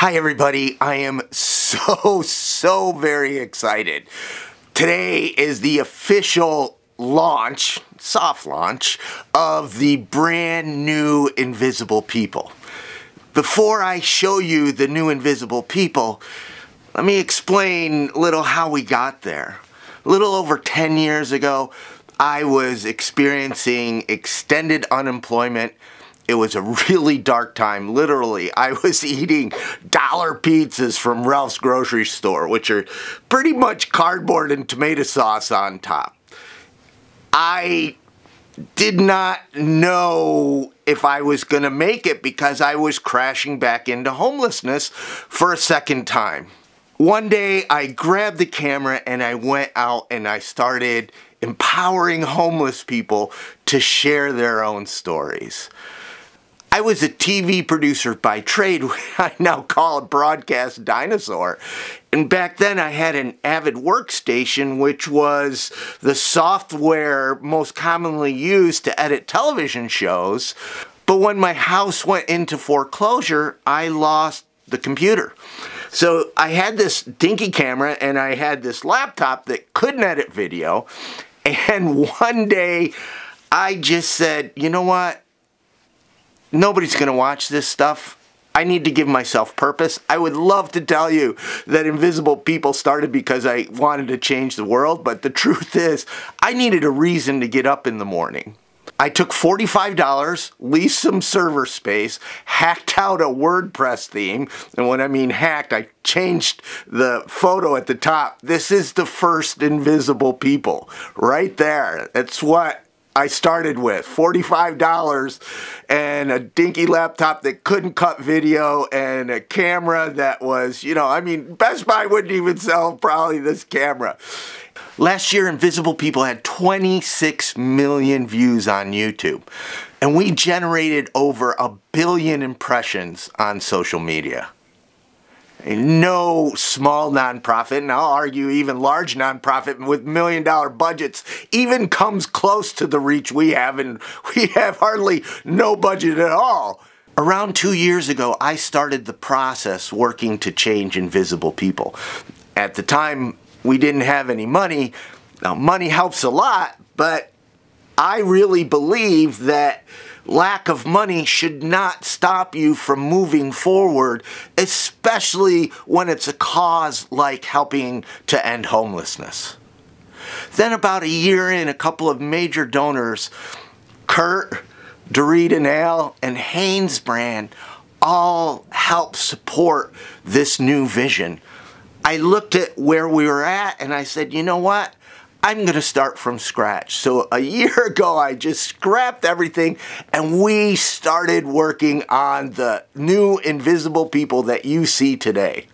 Hi, everybody. I am so, so very excited. Today is the official launch, soft launch, of the brand new Invisible People. Before I show you the new Invisible People, let me explain a little how we got there. A little over 10 years ago, I was experiencing extended unemployment it was a really dark time. Literally, I was eating dollar pizzas from Ralph's grocery store, which are pretty much cardboard and tomato sauce on top. I did not know if I was going to make it because I was crashing back into homelessness for a second time. One day I grabbed the camera and I went out and I started empowering homeless people to share their own stories. I was a TV producer by trade, I now call a broadcast dinosaur. And back then I had an Avid workstation, which was the software most commonly used to edit television shows. But when my house went into foreclosure, I lost the computer. So I had this dinky camera and I had this laptop that couldn't edit video. And one day I just said, you know what? Nobody's going to watch this stuff. I need to give myself purpose. I would love to tell you that Invisible People started because I wanted to change the world, but the truth is, I needed a reason to get up in the morning. I took $45, leased some server space, hacked out a WordPress theme, and when I mean hacked, I changed the photo at the top. This is the first Invisible People, right there. That's what I started with $45 and a dinky laptop that couldn't cut video and a camera that was, you know, I mean, Best Buy wouldn't even sell probably this camera. Last year, Invisible People had 26 million views on YouTube, and we generated over a billion impressions on social media. No small nonprofit, and I'll argue even large nonprofit with million dollar budgets, even comes close to the reach we have, and we have hardly no budget at all. Around two years ago, I started the process working to change invisible people. At the time, we didn't have any money. Now, money helps a lot, but I really believe that lack of money should not stop you from moving forward, especially when it's a cause like helping to end homelessness. Then, about a year in, a couple of major donors, Kurt, Dorit and Al, and Hanesbrands, all helped support this new vision. I looked at where we were at and I said, you know what? I'm going to start from scratch. So a year ago, I just scrapped everything and we started working on the new invisible people that you see today.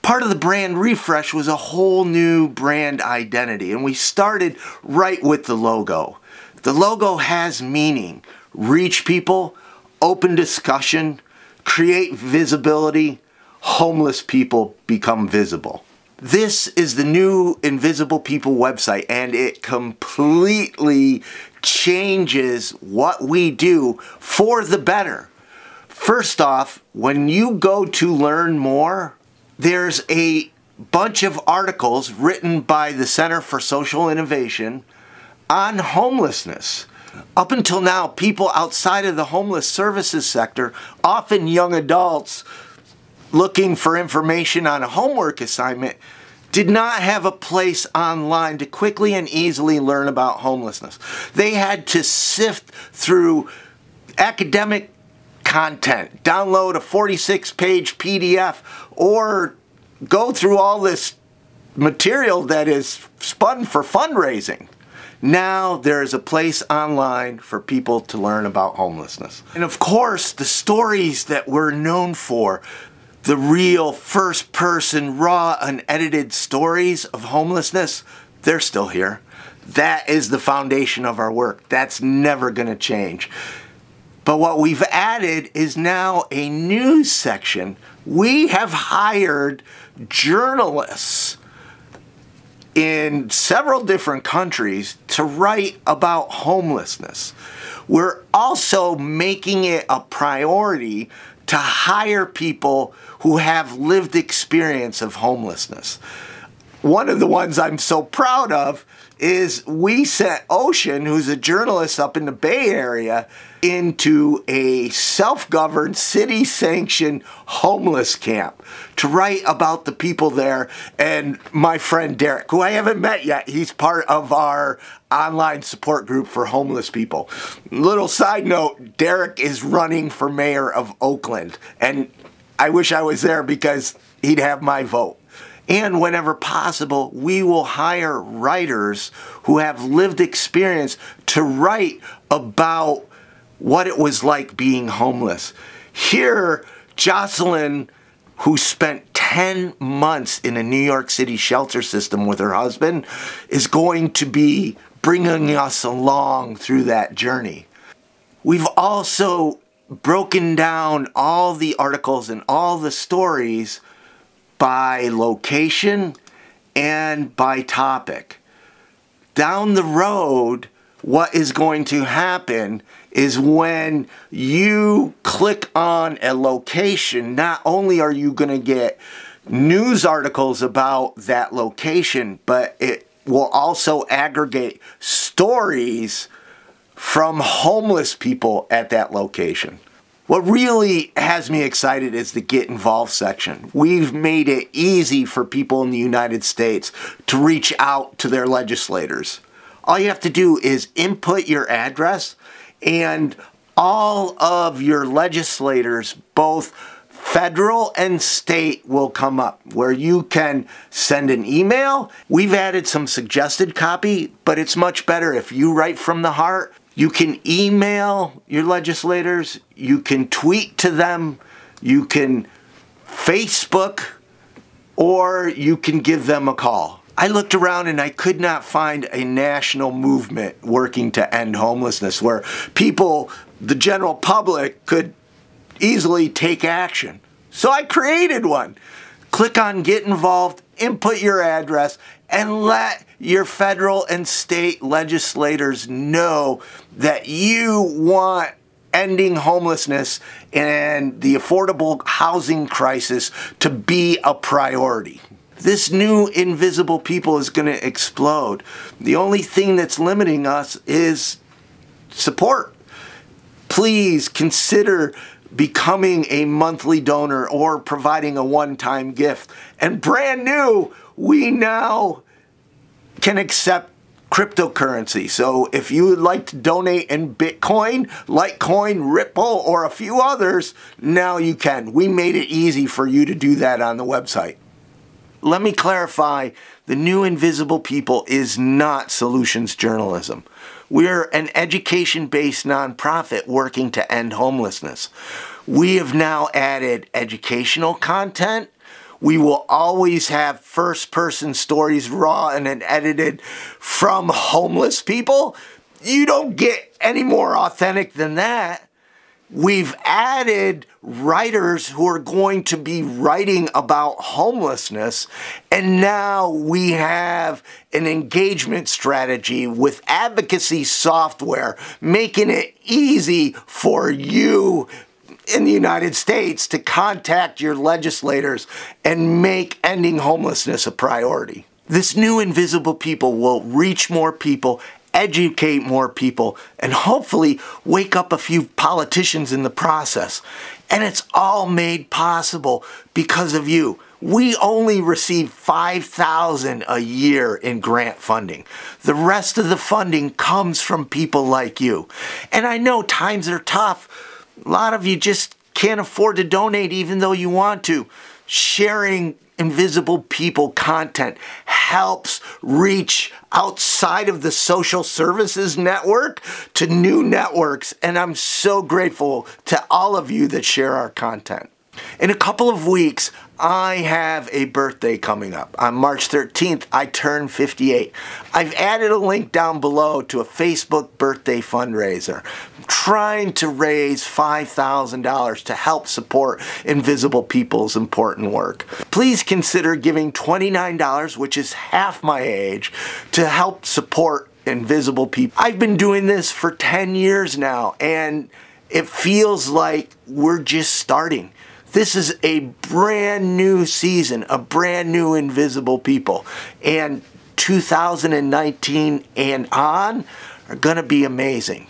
Part of the brand refresh was a whole new brand identity, and we started right with the logo. The logo has meaning reach people, open discussion, create visibility, homeless people become visible. This is the new Invisible People website and it completely changes what we do for the better. First off, when you go to learn more, there's a bunch of articles written by the Center for Social Innovation on homelessness. Up until now, people outside of the homeless services sector, often young adults, looking for information on a homework assignment did not have a place online to quickly and easily learn about homelessness. They had to sift through academic content, download a 46 page PDF, or go through all this material that is spun for fundraising. Now there is a place online for people to learn about homelessness. And of course, the stories that we're known for, the real first person, raw, unedited stories of homelessness, they're still here. That is the foundation of our work. That's never going to change. But what we've added is now a news section. We have hired journalists in several different countries to write about homelessness. We're also making it a priority to hire people who have lived experience of homelessness. One of the ones I'm so proud of is we sent Ocean, who's a journalist up in the Bay Area, into a self governed, city sanctioned homeless camp to write about the people there. And my friend Derek, who I haven't met yet, he's part of our online support group for homeless people. Little side note Derek is running for mayor of Oakland. And I wish I was there because he'd have my vote. And whenever possible, we will hire writers who have lived experience to write about what it was like being homeless. Here, Jocelyn, who spent 10 months in a New York City shelter system with her husband, is going to be bringing us along through that journey. We've also broken down all the articles and all the stories by location and by topic. Down the road, what is going to happen is when you click on a location, not only are you going to get news articles about that location, but it will also aggregate stories from homeless people at that location. What really has me excited is the Get Involved section. We've made it easy for people in the United States to reach out to their legislators. All you have to do is input your address, and all of your legislators, both federal and state, will come up where you can send an email. We've added some suggested copy, but it's much better if you write from the heart you can email your legislators, you can tweet to them, you can Facebook, or you can give them a call. I looked around and I could not find a national movement working to end homelessness where people, the general public, could easily take action. So I created one. Click on Get Involved, input your address, and let your federal and state legislators know that you want ending homelessness and the affordable housing crisis to be a priority. This new invisible people is going to explode. The only thing that's limiting us is support. Please consider becoming a monthly donor or providing a one time gift. And brand new, we now can accept cryptocurrency. So if you would like to donate in Bitcoin, Litecoin, Ripple, or a few others, now you can. We made it easy for you to do that on the website. Let me clarify the new Invisible People is not solutions journalism. We're an education based nonprofit working to end homelessness. We have now added educational content we will always have first person stories raw and edited from homeless people. You don't get any more authentic than that. We've added writers who are going to be writing about homelessness, and now we have an engagement strategy with advocacy software, making it easy for you in the United States to contact your legislators and make ending homelessness a priority. This new invisible people will reach more people, educate more people, and hopefully wake up a few politicians in the process. And it's all made possible because of you. We only receive 5000 a year in grant funding. The rest of the funding comes from people like you. And I know times are tough a lot of you just can't afford to donate even though you want to. Sharing invisible people content helps reach outside of the social services network to new networks. And I'm so grateful to all of you that share our content. In a couple of weeks, I have a birthday coming up. On March 13th, I turn 58. I've added a link down below to a Facebook birthday fundraiser. I'm trying to raise $5,000 to help support Invisible People's important work. Please consider giving $29, which is half my age, to help support Invisible People. I've been doing this for 10 years now, and it feels like we're just starting. This is a brand new season, a brand new Invisible People. And 2019 and on are going to be amazing.